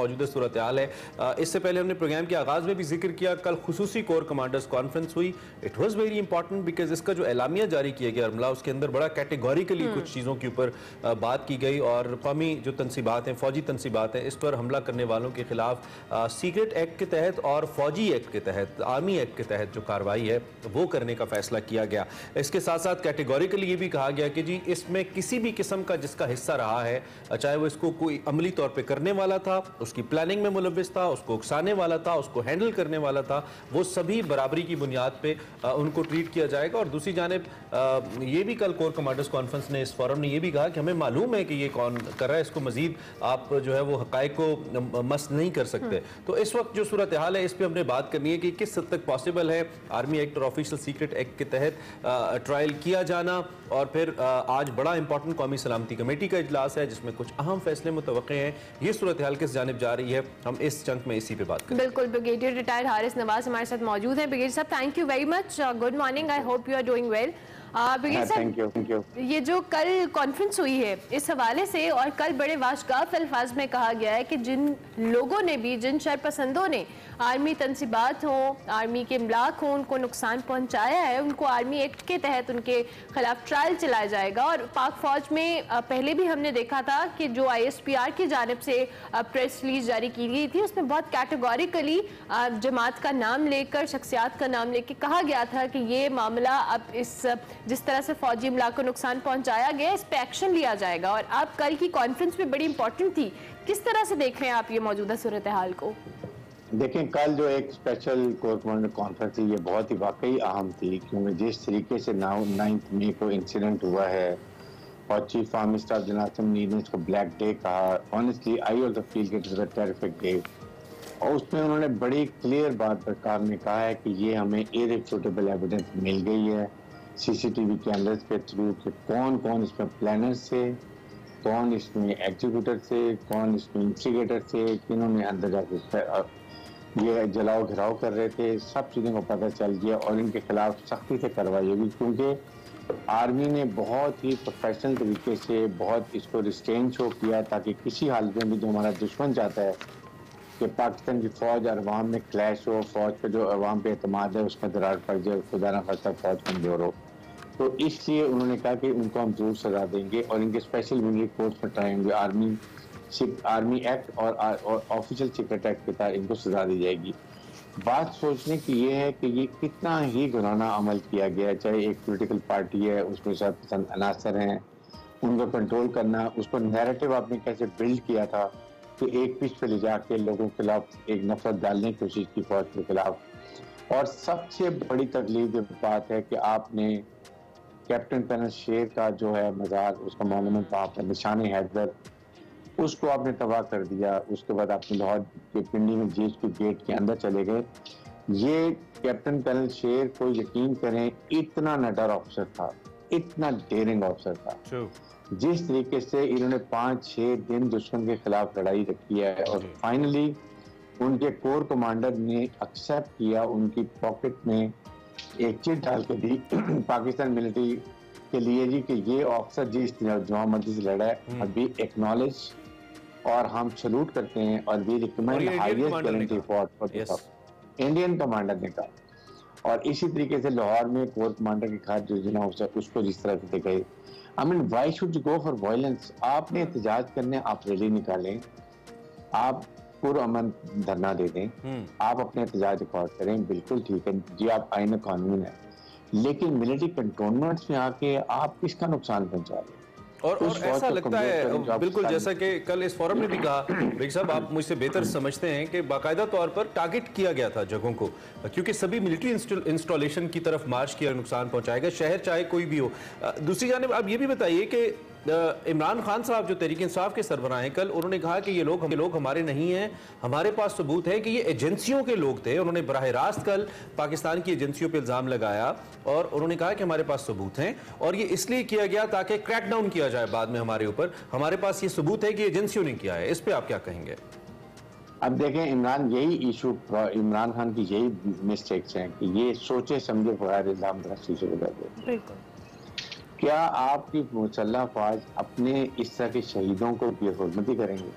मौजूदा सूरत हाल है। इससे पहले हमने प्रोग्राम के आगाज़ में भी ज़िक्र किया। कल खसूसी कोर कमांडर्स कॉन्फ्रेंस हुई। It was very important because इसका जो एलामिया जारी किया गया अमला उसके अंदर बड़ा कैटेगोरिकली हम्म। कुछ चीज़ों के ऊपर बात की गई और कौमी जो तनसीबात हैं फौजी तनसीबात हैं इस पर हमला करने वालों के खिलाफ सीक्रेट एक्ट के तहत और फौजी एक्ट के तहत आर्मी एक्ट के तहत जो कार्रवाई है वो करने का फैसला किया गया। इसके साथ साथ कैटेगोरिकली ये भी कहा गया कि जी इसमें किसी भी किस्म का जिसका हिस्सा रहा है चाहे वो इसको कोई अमली तौर पर करने वाला था उसकी प्लानिंग में मुलविस था उसको उकसाने वाला था उसको हैंडल करने वाला था वो सभी बराबरी की बुनियाद पर उनको ट्रीट किया जाएगा। और दूसरी जानब ये भी कल कोर कमांडर्स कॉन्फ्रेंस ने इस फॉरम ने यह भी कहा कि हमें मालूम है कि ये कौन कर रहा है इसको मजीद आप जो है वो हक को मस नहीं कर सकते। हम्म। तो इस वक्त जो सूरत हाल है इस पर हमने बात करनी है कि किस हद तक पॉसिबल है आर्मी एक्ट और ऑफिशियल सीक्रेट एक्ट के तहत ट्रायल किया जाना। और फिर आज बड़ा इंपॉर्टेंट कौमी सलामती कमेटी का इजलास है जिसमें कुछ अहम फैसले मुतव हैं। ये सूरत हाल किस जानब जा रही है हम इस चंक में इसी पे बात करें बिल्कुल ब्रिगेडियर रिटायर्ड हारिस नवाज़ हमारे साथ मौजूद हैं। ब्रिगेडियर साहब thank you very much good morning I hope you are doing well thank you ये जो कल कॉन्फ्रेंस हुई है इस हवाले से और कल बड़े वाशगाफ अल्फाज में कहा गया है कि जिन लोगों ने भी जिन शरपसंदों ने आर्मी तनसीबात हों, आर्मी के इमलाक हों, उनको नुकसान पहुँचाया है, उनको आर्मी एक्ट के तहत उनके खिलाफ ट्रायल चलाया जाएगा। और पाक फौज में पहले भी हमने देखा था कि जो आई एस पी आर की जानब से प्रेस रिलीज़ जारी की गई थी, उसमें बहुत कैटेगोरिकली जमात का नाम लेकर, शख्सियात का नाम लेकर कहा गया था कि ये मामला अब इस, जिस तरह से फौजी इमलाक को नुकसान पहुँचाया गया, इस पर एक्शन लिया जाएगा। और अब कल की कॉन्फ्रेंस में बड़ी इंपॉर्टेंट थी। किस तरह से देख रहे हैं आप ये मौजूदा सूरत हाल को? देखें, कल जो एक स्पेशल कोर कमांडर कॉन्फ्रेंस थी, ये बहुत ही वाकई अहम थी क्योंकि जिस तरीके से नाउ नाइन्थ मई को इंसिडेंट हुआ है और चीफ आर्मी स्टाफ जनाब ने इसको ब्लैक डे कहा honestly I also feel it is a terrific day और उसमें उन्होंने बड़ी क्लियर बात सरकार ने कहा है कि ये हमें इरिफ्यूटेबल एविडेंस मिल गई है सीसीटीवी कैमरेज के थ्रू कि कौन कौन इसमें प्लानर थे, कौन इसमें एग्जीक्यूटर थे, कौन इसमें इंस्टिगेटर थे, किन्होंने अंदर जाके ये जलाओ घिराव कर रहे थे, सब चीज़ों को पता चल गया और इनके खिलाफ सख्ती से कार्रवाई होगी क्योंकि आर्मी ने बहुत ही प्रोफेशनल तरीके से बहुत इसको रिस्टेन शो किया ताकि किसी हालत में भी जो हमारा दुश्मन चाहता है कि पाकिस्तान की फौज और अवाम में क्लैश हो, फौज पे जो अवाम पे अतमाद है उसमें दरार पड़ जाए, खुदा ना खासा फौज कमज़ोर हो। तो इसलिए उन्होंने कहा कि उनको हम ज़रूर सजा देंगे और इनके स्पेशल मिलिट्री कोर्स में ट्राएँगे आर्मी आर्मी एक्ट और ऑफिशियल सीक्रेट एक्ट के तहत इनको सजा दी जाएगी। बात सोचने की ये है कि ये कितना ही घराना अमल किया गया चाहे एक पोलिटिकल पार्टी है, उसमें सब पसंद अनासर हैं, उनको कंट्रोल करना उसको नैरेटिव आपने कैसे बिल्ड किया था कि एक पिच पे ले जाके लोगों के खिलाफ एक नफरत डालने की कोशिश की फौज के खिलाफ। और सबसे बड़ी तकलीफ़ बात है कि आपने कैप्टन पैनल शेर का जो है मज़ार, उसका मोनूमेंट वहाँ पर निशान हैदर उसको आपने तबाह कर दिया उसके बाद आपने लाहौर के पिंडी में जेल के गेट के अंदर चले गए। ये कैप्टन कर्नल शेर को यकीन करें इतना नडर ऑफिसर था इतना डेयरिंग ऑफिसर था। जिस तरीके से इन्होंने पाँच छह दिन दुश्मन के खिलाफ लड़ाई रखी है और फाइनली उनके कोर कमांडर ने एक्सेप्ट किया उनकी पॉकेट में एक चिट डाल के दी पाकिस्तान मिलिट्री के लिए जी कि ये ऑफिसर जिस जवा मर्ज़ी से लड़ा है। हम्म। अभी एक्नॉलेज और हम सल्यूट करते हैं और we recommend highest guarantee for Indian commander ने कहा। और इसी तरीके से लाहौर में कोर कमांडर के खास जो जिला अफसर उसको जिस तरह से गए I mean why should go for violence आपने एहतजाज करने आप रैली निकालें। आप पुरअमन धरना दे दें। हम्म। आप अपने एहतजाज रिकॉर्ड करें। बिल्कुल ठीक है। जी आप आइन कानून है। लेकिन मिलिट्री कंटोनमेंट्स में आके आप किसका नुकसान पहुँचा रहे हैं? और और ऐसा लगता है बिल्कुल जैसा कि कल इस फोरम ने भी कहा भाई साहब आप मुझसे बेहतर समझते हैं कि बाकायदा तौर पर टारगेट किया गया था जगहों को क्योंकि सभी मिलिट्री इंस्टॉलेशन की तरफ़ मार्च किया नुकसान पहुंचाएगा शहर चाहे कोई भी हो। दूसरी जानब आप ये भी बताइए कि इमरान खान साहब जो तहरीक इंसाफ के सरबरा हैं कल उन्होंने कहा कि ये लोग हम लोग हमारे नहीं हैं। हमारे पास सबूत है कि ये एजेंसियों के लोग थे। उन्होंने बरह रास्त कल पाकिस्तान की एजेंसियों पर इल्ज़ाम लगाया और उन्होंने कहा कि हमारे पास सबूत हैं और ये इसलिए किया गया ताकि क्रैकडाउन किया जाए बाद में हमारे ऊपर। हमारे पास ये सबूत है कि एजेंसियों ने किया है। इस पर आप क्या कहेंगे? अब देखें इमरान यही इशू इमरान खान की यही मिस्टेक्स हैं कि ये सोचे समझे बगैर इल्ज़ाम दरस्ती शुरू कर दे बिल्कुल। क्या आपकी मुसल्ह फौज अपने इस तरह के शहीदों को बेहरमती करेंगे?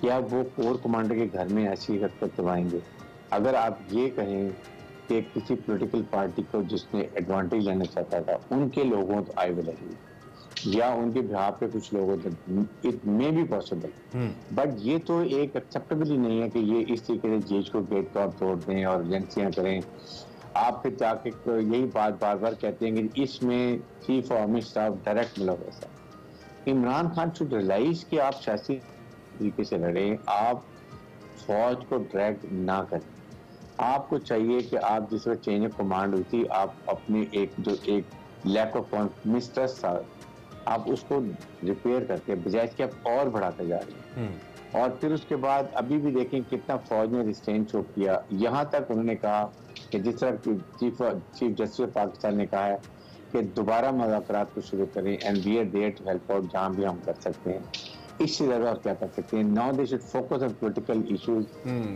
क्या वो कोर कमांडर के घर में ऐसी हरकत करवाएँगे? अगर आप ये कहें कि किसी पॉलिटिकल पार्टी को जिसने एडवांटेज लेना चाहता था उनके लोगों तो आई विल एग्री या उनके बिहार पे कुछ लोगों तो it may be possible but ये तो एक एक्सेप्टेबल ही नहीं है कि ये इस तरीके से जेज को गेट तौर तोड़ दें और एजेंसियाँ करें। आप फिर जाके तो यही बात बार बार कहते हैं कि इसमें चीफ आर्मी स्टाफ डायरेक्ट मिला हुआ है इमरान खान शुड रियलाइज़ कि आप सियासी तरीके से लड़े आप फौज को ड्रैग ना करें। आपको चाहिए कि आप जिस वक्त चेंज ऑफ़ कमांड हुई थी आप अपने एक जो एक लैक ऑफ़ मिस्ट्रस्ट था आप उसको रिपेयर करके बजाय कि आप और बढ़ाते जा रहे हैं। और फिर उसके बाद अभी भी देखें कितना फौज ने रिस्टेन शो किया। यहाँ तक उन्होंने कहा कि जिस तरह chief chief justice of Pakistan ने कहा है कि दोबारा मुजाकर को शुरू करें and be are there to help out जहाँ भी हम कर सकते हैं। इससे ज़्यादा और क्या कर सकते हैं? Now they should focus on political issues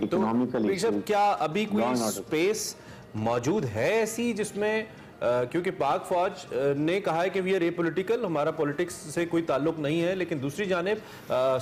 economical क्या अभी कोई स्पेस मौजूद है ऐसी जिसमें क्योंकि पाक फौज ने कहा है कि वी आर ए पोलिटिकल हमारा पॉलिटिक्स से कोई ताल्लुक नहीं है लेकिन दूसरी जानब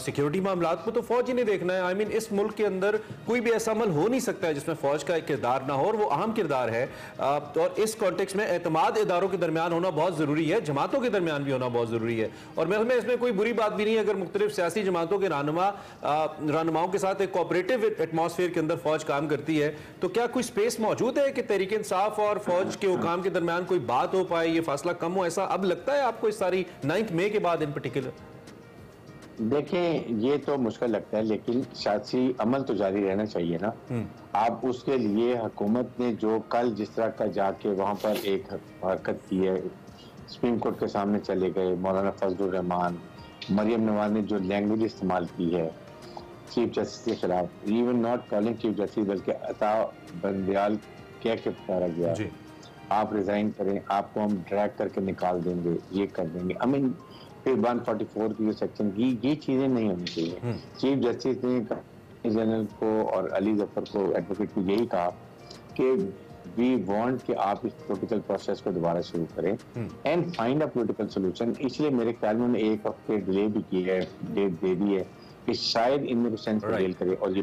सिक्योरिटी मामला को तो फौज ही नहीं देखना है। आई I मीन mean, इस मुल्क के अंदर कोई भी ऐसा अमल हो नहीं सकता है जिसमें फौज का एक किरदार ना हो और वो अहम किरदार है। अ, और इस कॉन्टेक्स में एतमाद इदारों के दरमियान होना बहुत ज़रूरी है जमातों के दरमियान भी होना बहुत ज़रूरी है। और में इसमें कोई बुरी बात भी नहीं है अगर मुख्तलिफ़ सियासी जमातों के रहनुमा रहनुमाओं के साथ एक कोऑपरेटिव एटमॉस्फेयर के अंदर फौज काम करती है तो क्या कोई स्पेस मौजूद है कि तहरीक इंसाफ और फौज के हुकाम के दरमियान कोई बात हो पाए ये फासला कम हो ऐसा अब लगता है आपको इस सारी नाइन्थ मई के बाद इन पर्टिकुलर देखें ये तो मुश्किल लगता है लेकिन सियासी अमल तो जारी रहना चाहिए ना। आप उसके लिए हुकूमत ने जो कल जिस तरह का जाके वहाँ पर एक हरकत की है सुप्रीम कोर्ट के सामने चले गए मौलाना फजलुर रहमान मरियम नवाज़ ने जो लैंग्वेज इस्तेमाल की है चीफ जस्टिस के खिलाफ even not calling chief justice बल्कि अता बंदयाल कह के पुकारा गया जी। आप रिजाइन करें आपको हम ड्रैग करके निकाल देंगे ये कर देंगे। आई मीन फिर 144 की जो सेक्शन की ये चीज़ें नहीं होनी चाहिए। चीफ जस्टिस ने जनरल को और अली ज़फ़र को एडवोकेट को यही कहा कि वी वांट कि आप इस पॉलिटिकल प्रोसेस को दोबारा शुरू करें and find a political solution इसलिए मेरे ख्याल में एक हफ़्ते डिले भी की है डेट दे दी है कि शायद इनमें कुछ सेंस Right. करे और ये